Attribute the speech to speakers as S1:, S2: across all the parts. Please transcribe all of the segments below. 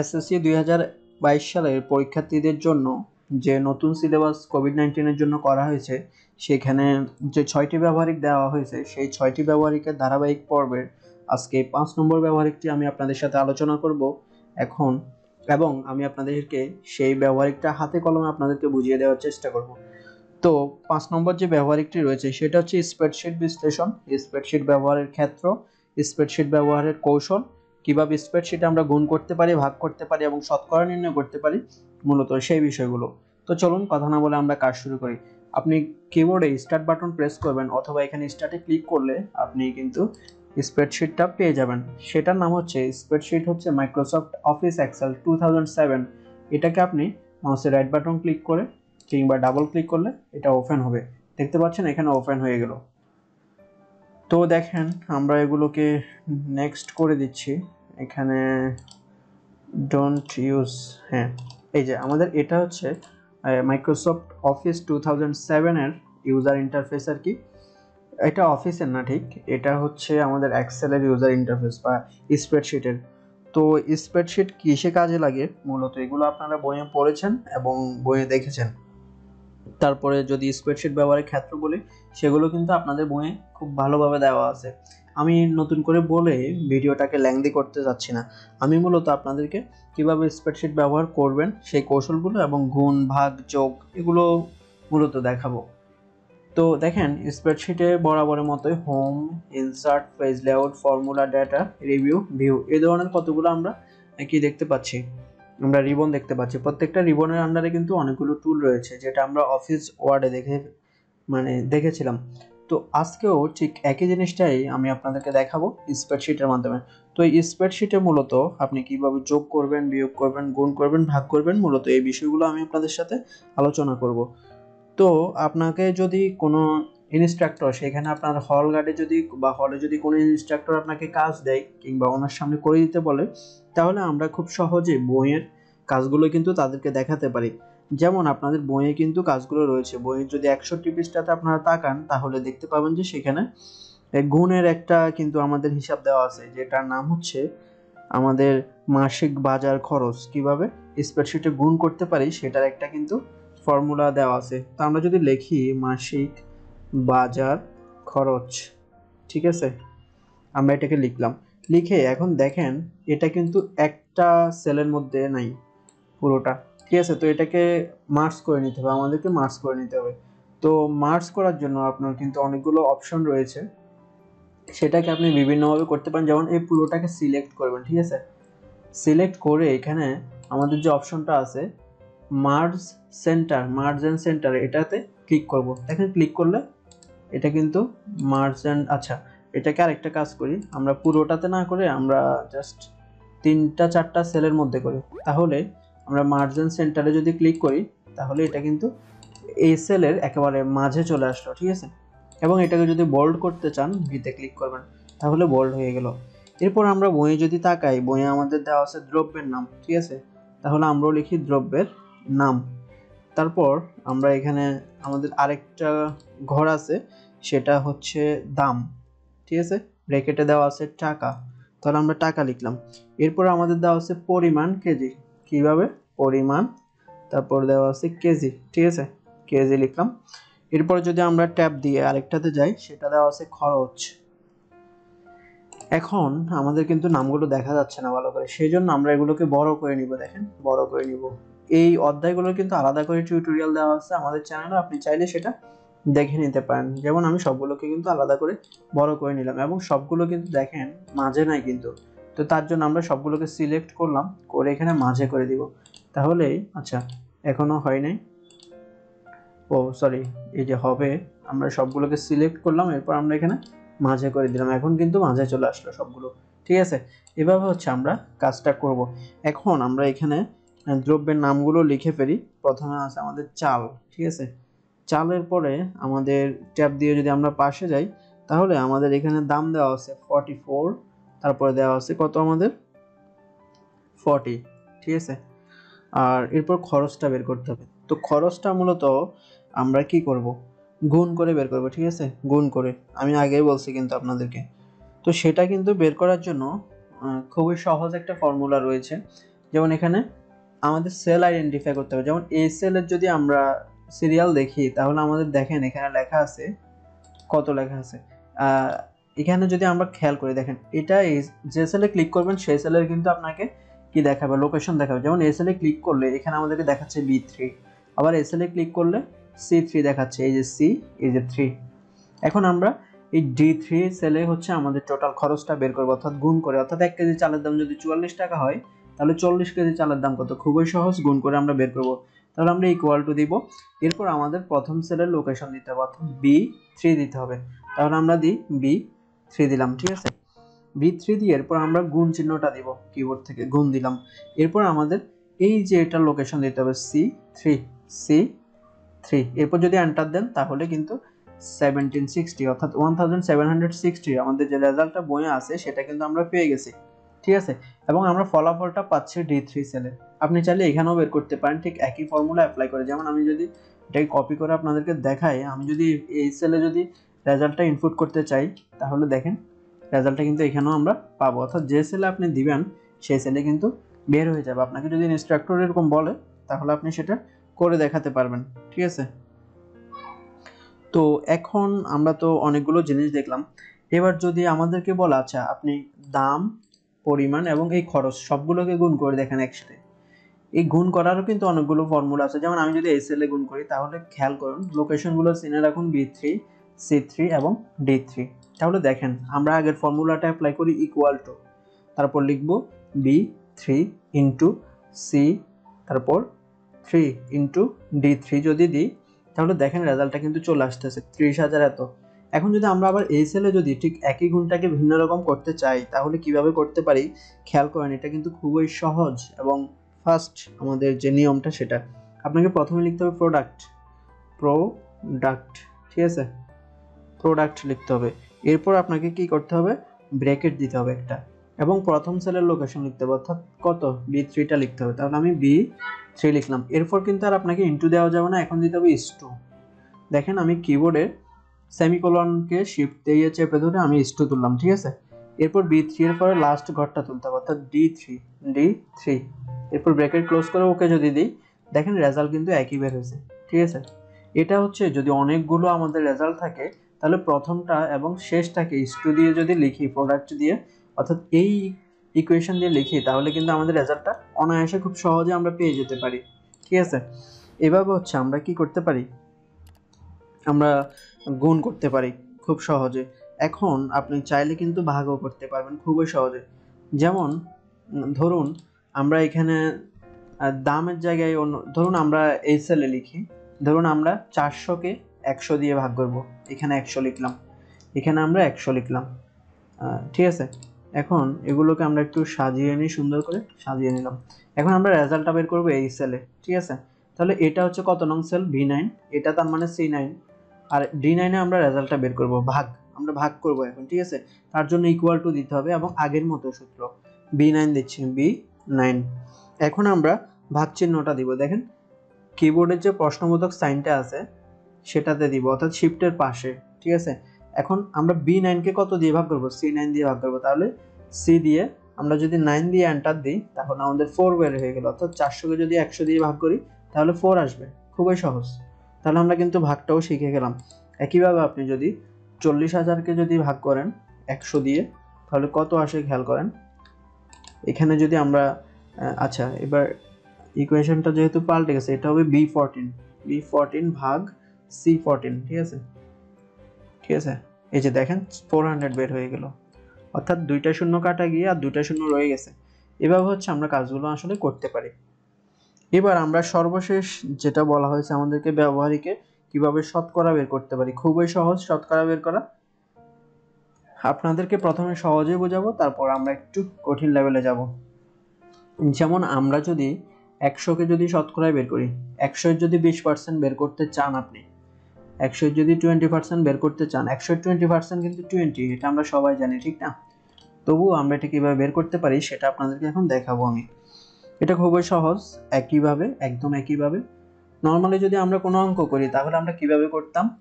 S1: SSC দুই হাজার বাইশ সালের পরীক্ষার্থীদের জন্য যে নতুন সিলেবাস কোভিড নাইন্টিনের জন্য করা হয়েছে, সেখানে যে ছয়টি ব্যবহারিক দেওয়া হয়েছে, সেই ছয়টি ব্যবহারিকের ধারাবাহিক পর্বের আজকে পাঁচ নম্বর ব্যবহারিকটি আমি আপনাদের সাথে আলোচনা করব। এখন এবং আমি আপনাদেরকে সেই ব্যবহারিকটা হাতে কলমে আপনাদেরকে বুঝিয়ে দেওয়ার চেষ্টা করব। তো পাঁচ নম্বর যে ব্যবহারিকটি রয়েছে, সেটা হচ্ছে স্প্রেডশিট বিশ্লেষণ। স্প্রেডশিট ব্যবহারের ক্ষেত্র, স্প্রেডশিট ব্যবহারের কৌশল কীভাবে স্প্রেডশিটে আমরা গুণ করতে পারি, ভাগ করতে পারি এবং শতকরা নির্ণয় করতে পারি, মূলত সেই বিষয়গুলো। তো চলুন কথা না বলে আমরা কাজ শুরু করি। আপনি কিবোর্ডে স্টার্ট বাটন প্রেস করবেন অথবা এখানে স্টার্টে ক্লিক করলে আপনি কিন্তু স্প্রেডশিটটা পেয়ে যাবেন। সেটার নাম হচ্ছে স্প্রেডশিট হচ্ছে মাইক্রোসফট অফিস এক্সেল টু এটাকে আপনি মাউসের রাইট বাটন ক্লিক করে কিংবা ডাবল ক্লিক করলে এটা ওপেন হবে। দেখতে পাচ্ছেন এখানে ওপেন হয়ে গেল। তো দেখেন, আমরা এগুলোকে নেক্সট করে দিচ্ছি। এখানে ডোন্ট ইউজ হ্যাঁ এই যে আমাদের এটা হচ্ছে মাইক্রোসফট অফিস টু থাউজেন্ড সেভেনের ইউজার ইন্টারফেস আর কি। এটা অফিসের না ঠিক, এটা হচ্ছে আমাদের এক্সেলের ইউজার ইন্টারফেস বা স্প্রেডশিটের তো স্প্রেডশিট কিসে কাজে লাগে? মূলত এগুলো আপনারা বইয়ে পড়েছেন এবং বইয়ে দেখেছেন। তারপরে যদি স্প্রেডশিট ব্যবহারের ক্ষেত্র বলি, সেগুলো কিন্তু আপনাদের বইয়ে খুব ভালোভাবে দেওয়া আছে। আমি নতুন করে বলে ভিডিওটাকে ল্যাংদি করতে যাচ্ছি না। আমি মূলত আপনাদেরকে কীভাবে স্প্রেডশিট ব্যবহার করবেন, সেই কৌশলগুলো এবং গুণ, ভাগ, যোগ এগুলো মূলত দেখাবো। তো দেখেন স্প্রেডশিটে বরাবরের মতোই home insert page layout formula data review view এই ধরনের কতগুলো আমরা কি দেখতে পাচ্ছি? আমরা রিবন দেখতে পাচ্ছি। প্রত্যেকটা রিবনের আন্ডারে কিন্তু অনেকগুলো টুল রয়েছে, যেটা আমরা অফিস ওয়ার্ডে দেখে মানে দেখেছিলাম। তো আজকেও ঠিক একই জিনিসটাই আমি আপনাদেরকে দেখাবো স্প্রেডশিটের মাধ্যমে। তো এই স্প্রেডশিটে মূলত আপনি কীভাবে যোগ করবেন, বিয়োগ করবেন, গুণ করবেন, ভাগ করবেন, মূলত এই বিষয়গুলো আমি আপনাদের সাথে আলোচনা করব। তো আপনাকে যদি কোনো ইনস্ট্রাক্টর সেখানে আপনার হল গার্ডে যদি বা হলে যদি কোনো ইনস্ট্রাক্টর আপনাকে কাজ দেয় কিংবা ওনার সামনে করে দিতে বলে, তাহলে আমরা খুব সহজে বইয়ের কাজগুলো কিন্তু তাদেরকে দেখাতে পারি। যেমন আপনাদের বইয়ে কিন্তু কাজগুলো রয়েছে। বইয়ের যদি একষট্টি পৃষ্ঠাতে আপনারা তাকান, তাহলে দেখতে পাবেন যে সেখানে গুণের একটা কিন্তু আমাদের হিসাব দেওয়া আছে, যেটার নাম হচ্ছে আমাদের মাসিক বাজার খরচ। কীভাবে? স্প্রেডশিটে গুণ করতে পারি, সেটার একটা কিন্তু ফর্মুলা দেওয়া আছে। তো আমরা যদি লিখি মাসিক বাজার খরচ, ঠিক আছে? আমরা এটাকে লিখলাম। লিখে এখন দেখেন, এটা কিন্তু একটা সেলের মধ্যে নাই। পুরোটা। ঠিক আছে, তো এটাকে মার্কস করে নিতে হবে, আমাদেরকে মার্কস করে নিতে হবে। তো মার্কস করার জন্য আপনার কিন্তু অনেকগুলো অপশন রয়েছে। সেটাকে আপনি বিভিন্নভাবে করতে পারেন। যেমন এই পুরোটাকে সিলেক্ট করবেন, ঠিক আছে? সিলেক্ট করে এখানে আমাদের যে অপশনটা আছে merge centre merge and centre এটাতে ক্লিক করব। দেখেন ক্লিক করলে এটা কিন্তু মার্জ অ্যান্ড আচ্ছা এটাকে আরেকটা কাজ করি। আমরা পুরোটাতে না করে আমরা জাস্ট তিনটা, চারটা সেলের মধ্যে করি। তাহলে আমরা মার্জিন সেন্টারে যদি ক্লিক করি, তাহলে এটা কিন্তু এই সেলের একেবারে মাঝে চলে আসলো, ঠিক আছে? এবং এটাকে যদি বোল্ড করতে চান ভিতে ক্লিক করবেন, তাহলে বোল্ড হয়ে গেল। এরপর আমরা বইয়ে যদি তাকাই, বইয়ে আমাদের দেওয়া আছে দ্রব্যের নাম, ঠিক আছে? তাহলে আমরাও লিখি দ্রব্যের নাম। তারপর আমরা এখানে আমাদের আরেকটা ঘর আছে, সেটা হচ্ছে দাম, ঠিক আছে? ব্রেকেটে দেওয়া আছে টাকা। তাহলে আমরা টাকা লিখলাম। এরপর আমাদের দেওয়া আছে পরিমাণ কেজি। কীভাবে পরিমাণ? তারপর দেওয়া আছে কেজি ঠিক আছে? কেজি লিখলাম। এরপর যদি আমরা ট্যাব দিয়ে আরেকটাতে যাই, সেটা দেওয়া আছে খরচ। এখন আমাদের কিন্তু নামগুলো দেখা যাচ্ছে না ভালো করে সেই জন্য আমরা এগুলোকে বড় করে নিব, দেখেন, বড় করে নিব। এই অধ্যায়গুলো কিন্তু আলাদা করে টিউটোরিয়াল দেওয়া আছে আমাদের চ্যানেলে আপনি চাইলে সেটা দেখে নিতে পারেন। যেমন আমি সবগুলোকে কিন্তু আলাদা করে বড় করে নিলাম, এবং সবগুলো কিন্তু দেখেন মাঝে নাই কিন্তু। তো তার জন্য আমরা সবগুলোকে সিলেক্ট করলাম, করে এখানে মাঝে করে দিব। তাহলে আচ্ছা এখনও হয় নাই। ও সরি এই যে হবে, আমরা সবগুলোকে সিলেক্ট করলাম, এরপর আমরা এখানে মাঝে করে দিলাম। এখন কিন্তু মাঝে চলে আসলো সবগুলো, ঠিক আছে? এভাবে হচ্ছে আমরা কাজটা করব। এখন আমরা এখানে দ্রব্যের নামগুলো লিখে ফেলি। প্রথমে আছে আমাদের চাল, ঠিক আছে? চালের পরে আমাদের ট্যাব দিয়ে যদি আমরা পাশে যাই, তাহলে আমাদের এখানে দাম দেওয়া আছে ফর্টি ফোর তারপরে দেওয়া আছে কত আমাদের? ফর্টি ঠিক আছে? আর এরপর খরচটা বের করতে হবে। তো খরচটা মূলত আমরা কি করব? গুণ করে বের করব, ঠিক আছে? গুণ করে। আমি আগেই বলছি কিন্তু আপনাদেরকে। তো সেটা কিন্তু বের করার জন্য খুবই সহজ একটা ফর্মুলা রয়েছে। যেমন এখানে আমাদের সেল আইডেন্টিফাই করতে হবে। যেমন এই সেলের যদি আমরা সিরিয়াল দেখি, তাহলে আমাদের দেখেন এখানে লেখা আছে, কত লেখা আছে? এখানে যদি আমরা খেয়াল করি, দেখেন, এটা যে সেলে ক্লিক করবেন, সেই সেলের কিন্তু আপনাকে কি দেখাবে? লোকেশন দেখাবে। যেমন এ ক্লিক করলে এখানে আমাদেরকে দেখাচ্ছে বি থ্রি আবার এ ক্লিক করলে সি থ্রি দেখাচ্ছে, এই যে সি এই যে থ্রি এখন আমরা এই ডি থ্রি সেলে হচ্ছে আমাদের টোটাল খরচটা বের করব, অর্থাৎ গুণ করে। অর্থাৎ এক কেজি চালের দাম যদি চুয়াল্লিশ টাকা হয়, তাহলে চল্লিশ কেজি চালের দাম কত? খুবই সহজ, গুণ করে আমরা বের করব। তাহলে আমরা ইকুয়াল টু দিব। এরপর আমাদের প্রথম সেলের লোকেশন দিতে হবে, অর্থাৎ বি থ্রি দিতে হবে। তাহলে আমরা দিই বি থ্রি দিলাম, ঠিক আছে? বি থ্রি দিয়ে এরপর আমরা গুণ চিহ্নটা দিব কিবোর্ড থেকে গুণ দিলাম। এরপর আমাদের এই যে এটার লোকেশন দিতে হবে সি থ্রি সি থ্রি এরপর যদি এন্টার দেন, তাহলে কিন্তু সেভেন্টিন সিক্সটি অর্থাৎ one thousand seven hundred sixty আমাদের যে রেজাল্টটা বইয়ে আছে, সেটা কিন্তু আমরা পেয়ে গেছি, ঠিক আছে? এবং আমরা ফলাফলটা পাচ্ছি ডি থ্রি সেলে আপনি চাইলে এখানেও বের করতে পারেন, ঠিক একই ফর্মুলা অ্যাপ্লাই করে। যেমন আমি যদি এটাকে কপি করে আপনাদেরকে দেখাই, আমি যদি এই সেলে যদি রেজাল্টটা ইনপুট করতে চাই, তাহলে দেখেন, রেজাল্টটা কিন্তু এখানেও আমরা পাবো। অর্থাৎ যে সেলে আপনি দিবেন, সেই সেলে কিন্তু বের হয়ে যাবে। আপনাকে যদি ইনস্ট্রাক্টর এরকম বলে, তাহলে আপনি সেটা করে দেখাতে পারবেন। ঠিক আছে? তো এখন আমরা তো অনেকগুলো জিনিস দেখলাম। এবার যদি আমাদেরকে বলা আচ্ছা আপনি দাম, পরিমাণ এবং এই খরচ সবগুলোকে গুণ করে দেখেন একসাথে। এই গুণ করারও কিন্তু অনেকগুলো ফর্মুলা আছে। যেমন আমি যদি এস এ গুণ করি, তাহলে খেয়াল করুন লোকেশনগুলো চিনে রাখুন বি থ্রি সি থ্রি এবং ডি থ্রি তাহলে দেখেন, আমরা আগের ফর্মুলাটা অ্যাপ্লাই করি ইকুয়াল টু তারপর লিখব বি থ্রি ইন্টু সি তারপর থ্রি ইন্টু ডি থ্রি যদি দিই, তাহলে দেখেন রেজাল্টটা কিন্তু চলে আসতেছে, ত্রিশ হাজার এত। এখন যদি আমরা আবার এই সেলে যদি ঠিক একই গুণটাকে ভিন্ন রকম করতে চাই, তাহলে কীভাবে করতে পারি? খেয়াল করেন, এটা কিন্তু খুবই সহজ এবং ফার্স্ট আমাদের যে নিয়মটা সেটা। আপনাকে প্রথমে লিখতে হবে প্রোডাক্ট প্রোডাক্ট ঠিক আছে? প্রোডাক্ট লিখতে হবে। এরপর আপনাকে কি করতে হবে? ব্র্যাকেট দিতে হবে একটা। এবং প্রথম সেলের লোকেশন লিখতে হবে, অর্থাৎ কত? বি থ্রিটা লিখতে হবে। তাহলে আমি বি থ্রি লিখলাম। এরপর কিন্তু আর আপনাকে ইন্টু দেওয়া যাবে না, এখন দিতে হবে ইস টু দেখেন আমি কিবোর্ডে সেমিকোলনকে শিফট দিয়ে চেপে ধরে আমি ইস টু তুললাম, ঠিক আছে? এরপর বি থ্রি এর পরে লাস্ট ঘরটা তুলতে হবে, অর্থাৎ ডি থ্রি ডি থ্রি এরপর ব্র্যাকেট ক্লোজ করে ওকে যদি দিই, দেখেন রেজাল্ট কিন্তু একই বের হয়েছে, ঠিক আছে? এটা হচ্ছে যদি অনেকগুলো আমাদের রেজাল্ট থাকে তাহলে প্রথমটা এবং শেষটাকে ইস্টু দিয়ে যদি লিখি প্রোডাক্ট দিয়ে, অর্থাৎ এই ইকুয়েশন দিয়ে লিখি, তাহলে কিন্তু আমাদের রেজাল্টটা অনায়াসে খুব সহজে আমরা পেয়ে যেতে পারি। ঠিক আছে? এভাবে হচ্ছে আমরা কি করতে পারি? আমরা গুণ করতে পারি খুব সহজে। এখন আপনি চাইলে কিন্তু ভাগও করতে পারবেন খুবই সহজে। যেমন ধরুন আমরা এখানে দামের জায়গায় অন্য, ধরুন আমরা এই সেলে লিখি, ধরুন আমরা চারশোকে একশো দিয়ে ভাগ করব। এখানে একশো লিখলাম। এখানে আমরা একশো লিখলাম। ঠিক আছে? এখন এগুলোকে আমরা একটু সাজিয়ে নিই, সুন্দর করে সাজিয়ে নিলাম। এখন আমরা রেজাল্টটা বের করব এই সেলে, ঠিক আছে? তাহলে এটা হচ্ছে কত নং সেল? V nine. এটা তার মানে সি নাইন। আর ডি নাইনে আমরা রেজাল্টটা বের করব, ভাগ। আমরা ভাগ করব এখন, ঠিক আছে? তার জন্য ইকুয়াল টু দিতে হবে এবং আগের মতো সূত্র। বি নাইন দিচ্ছি বি নাইন। এখন আমরা ভাগ চিহ্নটা দিব। দেখেন কিবোর্ডের যে প্রশ্নবোধক সাইনটা আছে সেটাতে দিব, অর্থাৎ শিফটের পাশে, ঠিক আছে? এখন আমরা বি নাইনকে কত দিয়ে ভাগ করব? সি নাইন দিয়ে ভাগ করব। তাহলে সি দিয়ে আমরা যদি নাইন দিয়ে এন্টার দিই তখন আমাদের ফোর বের হয়ে গেল। অর্থাৎ চারশোকে যদি একশো দিয়ে ভাগ করি, তাহলে ফোর আসবে। খুবই সহজ। তাহলে আমরা কিন্তু ভাগটাও শিখে গেলাম। একইভাবে আপনি যদি চল্লিশ হাজারকে যদি ভাগ করেন, একশো দিয়ে, তাহলে কত আসে খেয়াল করেন? এখানে যদি আমরা আচ্ছা এবার ইকুয়েশনটা যেহেতু পাল্টে গেছে, এটা হবে বি ফোরটিন বি ফোরটিন ভাগ সি ফোরটিন ঠিক আছে? ঠিক আছে? এই যে দেখেন ফোর হান্ড্রেড বের হয়ে গেল। অর্থাৎ দুইটা শূন্য কাটা গিয়ে আর দুইটা শূন্য রয়ে গেছে। এভাবে হচ্ছে আমরা কাজগুলো আসলে করতে পারি। এবার আমরা সর্বশেষ যেটা বলা হয়েছে আমাদেরকে ব্যবহারিকে, কীভাবে শতকরা বের করতে পারি? খুবই সহজ শতকরা বের করা। আপনাদেরকে প্রথমে সহজে বোঝাবো, তারপর আমরা একটু কঠিন লেভেলে যাব। যেমন আমরা যদি একশোকে যদি শতকরায় বের করি, একশোর যদি বিশ পার্সেন্ট বের করতে চান আপনি একশো যদি টোয়েন্টি পার্সেন্ট বের করতে চান, একশো টোয়েন্টি পার্সেন্ট কিন্তু টোয়েন্টি এটা আমরা সবাই জানি, ঠিক না? তবুও আমরা এটা কীভাবে বের করতে পারি সেটা আপনাদেরকে এখন দেখাবো আমি। এটা খুবই সহজ, একইভাবে, একদম একইভাবে। নর্মালি যদি আমরা কোনো অঙ্ক করি, তাহলে আমরা কীভাবে করতাম?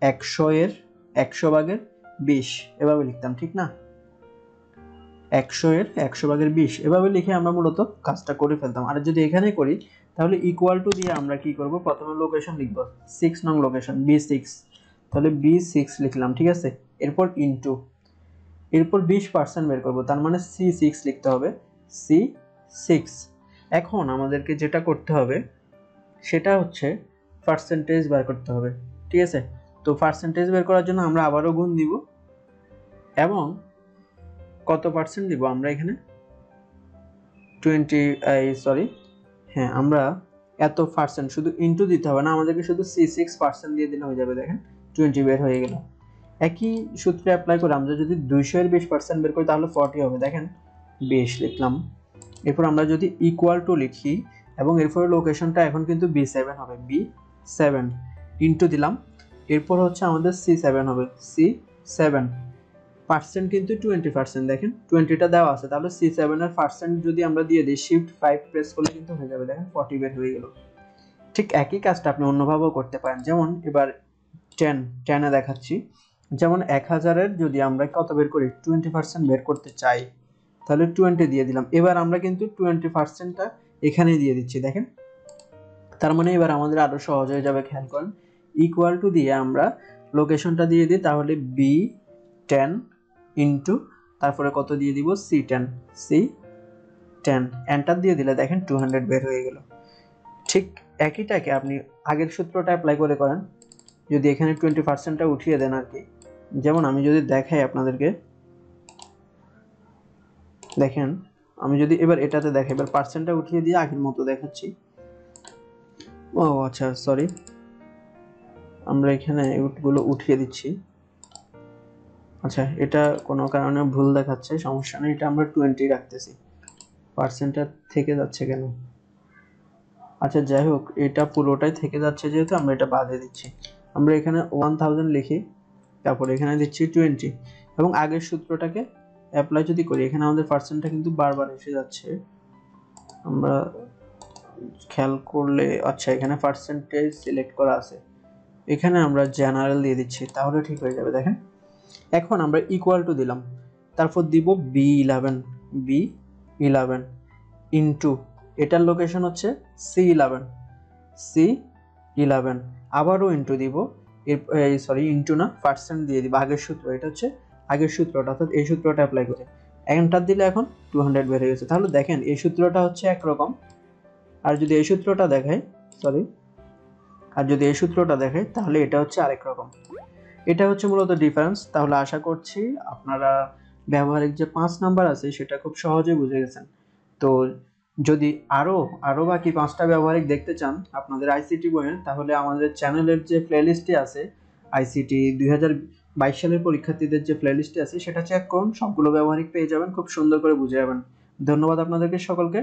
S1: একশো এর একশো ভাগের বিশ, এভাবে লিখতাম, ঠিক না? একশো এর একশো ভাগের বিশ, এভাবে লিখে আমরা মূলত কাজটা করে ফেলতাম। আর যদি এখানে করি তাহলে ইকুয়াল টু দিয়ে আমরা কি করব? প্রথমে লোকেশন লিখব। সিক্স নং লোকেশন বি সিক্স তাহলে বি সিক্স লিখলাম, ঠিক আছে? এরপর ইনটু এরপর বিশ পার্সেন্ট বের করব, তার মানে সি সিক্স লিখতে হবে। সি সিক্স এখন আমাদেরকে যেটা করতে হবে, সেটা হচ্ছে পার্সেন্টেজ বের করতে হবে, ঠিক আছে? তো পার্সেন্টেজ বের করার জন্য আমরা আবারও গুণ দিব, এবং কত পার্সেন্ট দিব আমরা এখানে? টোয়েন্টি সরি হ্যাঁ আমরা এত পার্সেন্ট শুধু ইনটু দিতে হবে না, আমাদেরকে শুধু সি সিক্স পার্সেন্ট দিয়ে দিলে হয়ে যাবে, দেখেন টোয়েন্টি বের হয়ে গেল। একই সূত্রে অ্যাপ্লাই করে আমরা যদি দুইশো এর বিশ পার্সেন্ট বের করি, তাহলে ফর্টি হবে, দেখেন, বেশ লিখলাম। এরপর আমরা যদি ইকুয়াল টু লিখি, এবং এরপরে লোকেশনটা এখন কিন্তু বি সেভেন হবে বি সেভেন ইনটু দিলাম। এরপর হচ্ছে আমাদের সি সেভেন হবে সি সেভেন পার্সেন্ট কিন্তু টোয়েন্টি পার্সেন্ট দেখেন? টোয়েন্টিটা দেওয়া আছে, তাহলে সি সেভেনের পার্সেন্ট যদি আমরা দিয়ে দিই শিফট ফাইভ প্রেস করলে কিন্তু হয়ে যাবে, দেখেন ফর্টি বের হয়ে গেল। ঠিক একই কাজটা আপনি অন্যভাবেও করতে পারেন, যেমন এবার টেন টেনে দেখাচ্ছি। যেমন এক হাজারের যদি আমরা কত বের করি টোয়েন্টি পার্সেন্ট বের করতে চাই, তাহলে টোয়েন্টি দিয়ে দিলাম। এবার আমরা কিন্তু টোয়েন্টি পার্সেন্টটা এখানেই দিয়ে দিচ্ছি, দেখেন? তার মানে এবার আমাদের আরও সহজ হয়ে যাবে, খেয়াল করেন। ইকুয়াল টু দিয়ে আমরা লোকেশনটা দিয়ে দিই, তাহলে বি টেন ইন্টু তারপরে কত দিয়ে দিব? C ten C ten enter দিয়ে দিলে দেখেন টু হান্ড্রেড বের হয়ে গেল। ঠিক একইটাকে আপনি আগের সূত্রটা অ্যাপ্লাই করে করেন, যদি এখানে টোয়েন্টি পার্সেন্টটা উঠিয়ে দেন আর কি। যেমন আমি যদি দেখাই আপনাদেরকে, দেখেন, আমি যদি এবার এটাতে দেখাই, এবার পার্সেন্টটা উঠিয়ে দিয়ে আগের মতো দেখাচ্ছি। ও আচ্ছা সরি আমরা এখানে এগুলো উঠিয়ে দিচ্ছি। আচ্ছা এটা কোনো কারণে ভুল দেখাচ্ছে, সমস্যা নেই, এটা আমরা টোয়েন্টি রাখতেছি। পার্সেন্টটা থেকে যাচ্ছে কেন? আচ্ছা যাই হোক, এটা পুরোটাই থেকে যাচ্ছে যেহেতু আমরা এটা বাদে দিচ্ছি। আমরা এখানে ওয়ান থাউজেন্ড লিখি, তারপর এখানে দিচ্ছি টোয়েন্টি এবং আগের সূত্রটাকে অ্যাপ্লাই যদি করি, এখানে আমাদের পার্সেন্টটা কিন্তু বারবার এসে যাচ্ছে। আমরা খেয়াল করলে আচ্ছা এখানে পার্সেন্টেজ সিলেক্ট করা আছে। এখানে আমরা জেনারেল দিয়ে দিচ্ছি, তাহলে ঠিক হয়ে যাবে, দেখেন। এখন আমরা ইকুয়াল টু দিলাম। তারপর দিব B eleven B eleven into এটার লোকেশন হচ্ছে সি ইলেভেন সি ইলেভেন আবারও ইন্টু দিব। সরি ইন্টু না পার্সেন্ট দিয়ে দিব। আগের সূত্র, এটা হচ্ছে আগের সূত্রটা, অর্থাৎ এই সূত্রটা অ্যাপ্লাই করে এন্টার দিলে এখন টু হান্ড্রেড বেড়ে গেছে। তাহলে দেখেন, এই সূত্রটা হচ্ছে একরকম। আর যদি এই সূত্রটা দেখায় সরি আর যদি এই সূত্রটা দেখাই, তাহলে এটা হচ্ছে আরেক রকম। এটা হচ্ছে মূলত ডিফারেন্স তাহলে আশা করছি আপনারা ব্যবহারিক যে পাঁচ নাম্বার আছে, সেটা খুব সহজে বুঝে গেছেন। তো যদি আরও আরও বাকি পাঁচটা ব্যবহারিক দেখতে চান, আপনাদের আইসিটি বইয়ের, তাহলে আমাদের চ্যানেলের যে প্লেলিস্টটি আছে আইসিটি দুই বাইশ সালের পরীক্ষার্থীদের যে প্লেলিস্টে আছে, সেটা চেক করুন, সবগুলো ব্যবহারিক পেয়ে যাবেন, খুব সুন্দর করে বুঝে যাবেন। ধন্যবাদ আপনাদেরকে সকলকে।